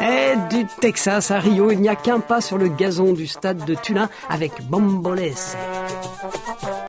Et du Texas à Rio, il n'y a qu'un pas sur le gazon du stade de Tulin avec Bombolese.